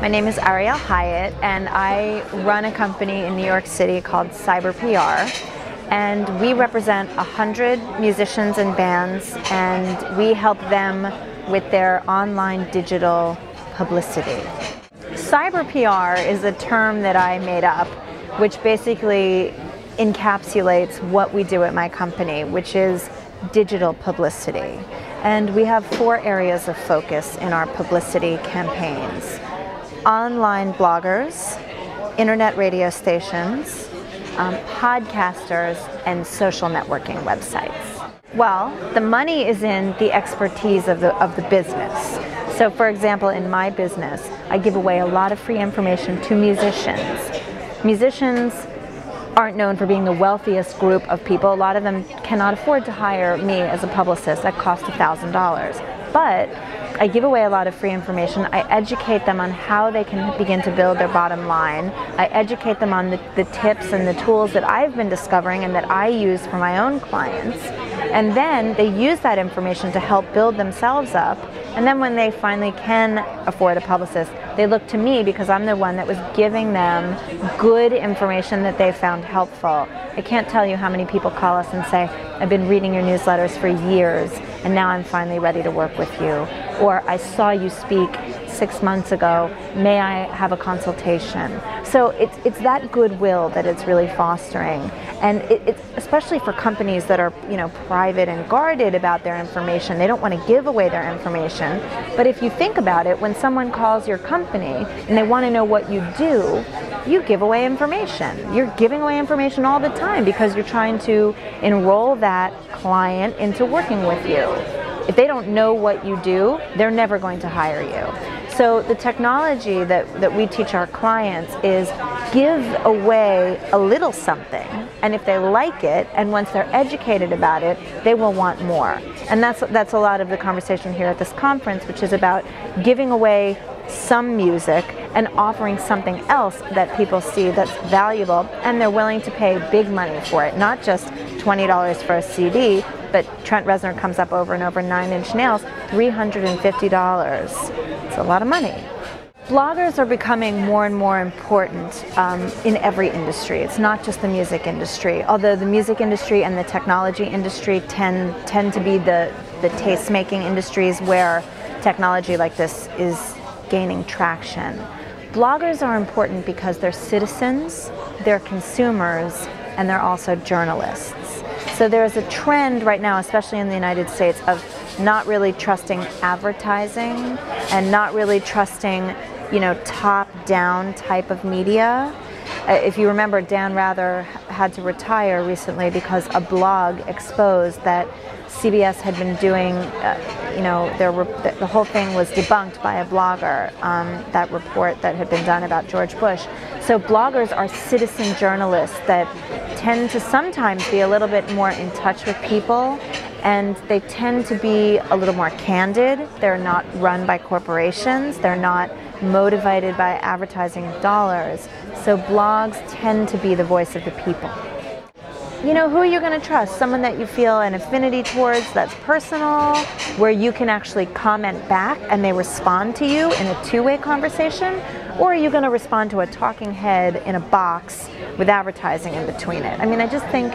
My name is Ariel Hyatt, and I run a company in New York City called Cyber PR. And we represent 100 musicians and bands, and we help them with their online digital publicity. Cyber PR is a term that I made up, which basically encapsulates what we do at my company, which is digital publicity. And we have four areas of focus in our publicity campaigns online bloggers, internet radio stations, um, podcasters, and social networking websites. Well, the money is in the expertise of the, of the business. So, for example, in my business, I give away a lot of free information to musicians. Musicians aren't known for being the wealthiest group of people. A lot of them cannot afford to hire me as a publicist. That costs $1,000. But I give away a lot of free information. I educate them on how they can begin to build their bottom line. I educate them on the, the tips and the tools that I've been discovering and that I use for my own clients. And then they use that information to help build themselves up. And then when they finally can afford a publicist, they look to me because I'm the one that was giving them good information that they found helpful. I can't tell you how many people call us and say, I've been reading your newsletters for years and now I'm finally ready to work with you. Or I saw you speak six months ago, may I have a consultation? So it's, it's that goodwill that it's really fostering. And it, it's especially for companies that are you know private and guarded about their information. They don't want to give away their information. But if you think about it, when someone calls your company and they want to know what you do, you give away information. You're giving away information all the time because you're trying to enroll that client into working with you. If they don't know what you do, they're never going to hire you. So the technology that, that we teach our clients is give away a little something, and if they like it, and once they're educated about it, they will want more. And that's, that's a lot of the conversation here at this conference, which is about giving away some music and offering something else that people see that's valuable and they're willing to pay big money for it, not just $20 for a CD, but Trent Reznor comes up over and over Nine Inch Nails, $350. It's a lot of money. Bloggers are becoming more and more important um, in every industry. It's not just the music industry, although the music industry and the technology industry tend, tend to be the, the taste-making industries where technology like this is gaining traction. Bloggers are important because they're citizens, they're consumers, and they're also journalists. So there's a trend right now, especially in the United States, of not really trusting advertising and not really trusting, you know, top-down type of media. Uh, if you remember, Dan Rather had to retire recently because a blog exposed that CBS had been doing, uh, you know, the, whole thing was debunked by a blogger, um, that report that had been done about George Bush. So bloggers are citizen journalists that tend to sometimes be a little bit more in touch with people and they tend to be a little more candid. They're not run by corporations. They're not motivated by advertising dollars. So blogs tend to be the voice of the people you know, who are you going to trust? Someone that you feel an affinity towards that's personal, where you can actually comment back and they respond to you in a two way conversation? Or are you going to respond to a talking head in a box with advertising in between it? I mean, I just think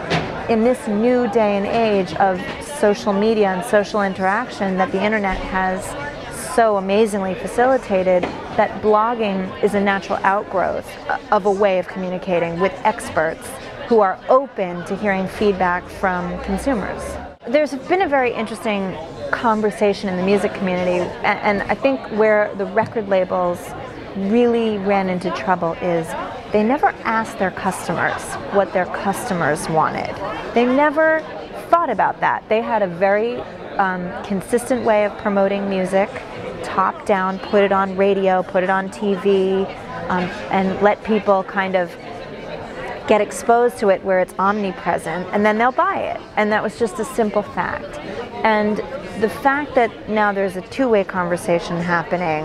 in this new day and age of social media and social interaction that the internet has so amazingly facilitated that blogging is a natural outgrowth of a way of communicating with experts who are open to hearing feedback from consumers. There's been a very interesting conversation in the music community, and I think where the record labels really ran into trouble is they never asked their customers what their customers wanted. They never thought about that. They had a very um, consistent way of promoting music, top down, put it on radio, put it on TV, um, and let people kind of get exposed to it where it's omnipresent, and then they'll buy it. And that was just a simple fact. And the fact that now there's a two way conversation happening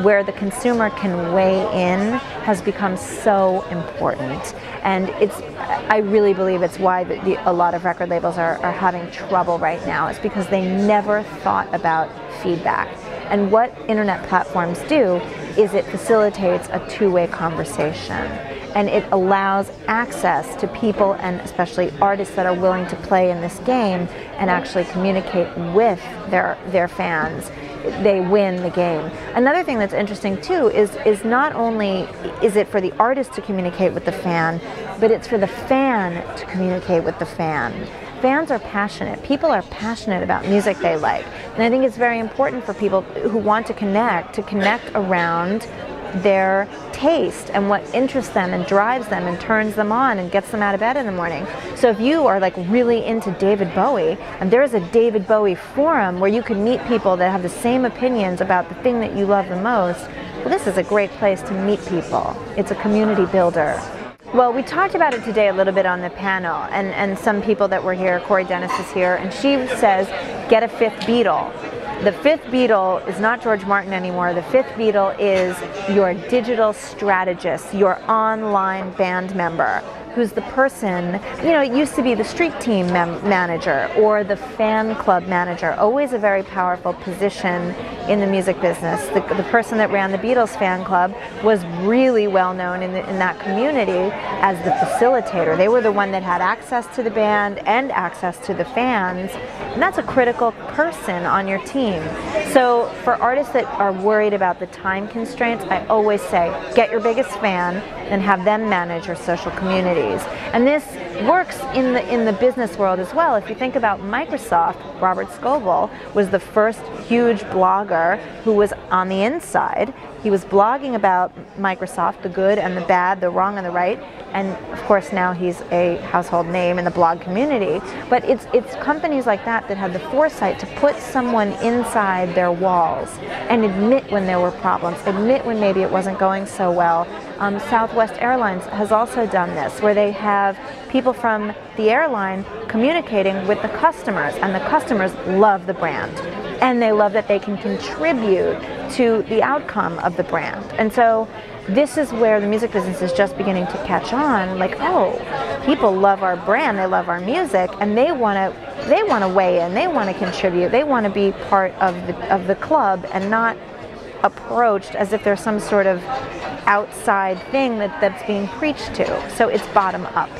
where the consumer can weigh in has become so important. And it's, I really believe it's why the, the, a lot of record labels are, are having trouble right now. It's because they never thought about feedback. And what internet platforms do is it facilitates a two-way conversation and it allows access to people and especially artists that are willing to play in this game and actually communicate with their their fans they win the game. Another thing that's interesting too is is not only is it for the artist to communicate with the fan, but it's for the fan to communicate with the fan fans are passionate. People are passionate about music they like. And I think it's very important for people who want to connect to connect around their taste and what interests them and drives them and turns them on and gets them out of bed in the morning. So if you are like really into David Bowie and there is a David Bowie forum where you can meet people that have the same opinions about the thing that you love the most, well this is a great place to meet people. It's a community builder. Well, we talked about it today a little bit on the panel, and, and some people that were here, Corey Denis is here, and she says, get a fifth Beatle. The fifth Beatle is not George Martin anymore. The fifth Beatle is your digital strategist, your online band member who's the person, you know, it used to be the street team manager or the fan club manager, always a very powerful position in the music business. The, the person that ran the Beatles fan club was really well known in, the, in that community as the facilitator. They were the one that had access to the band and access to the fans, and that's a critical person on your team. So for artists that are worried about the time constraints, I always say, get your biggest fan and have them manage your social communities. And this works in the in the business world as well. If you think about Microsoft, Robert Scoble was the first huge blogger who was on the inside. He was blogging about Microsoft, the good and the bad, the wrong and the right, and of course now he's a household name in the blog community. But it's it's companies like that that had the foresight to put someone inside their walls and admit when there were problems, admit when maybe it wasn't going so well. Um, Southwest Airlines has also done this, where they have people from the airline communicating with the customers, and the customers love the brand and they love that they can contribute to the outcome of the brand. And so this is where the music business is just beginning to catch on like oh people love our brand they love our music and they want to they want to weigh in they want to contribute they want to be part of the of the club and not approached as if there's some sort of outside thing that, that's being preached to. So it's bottom up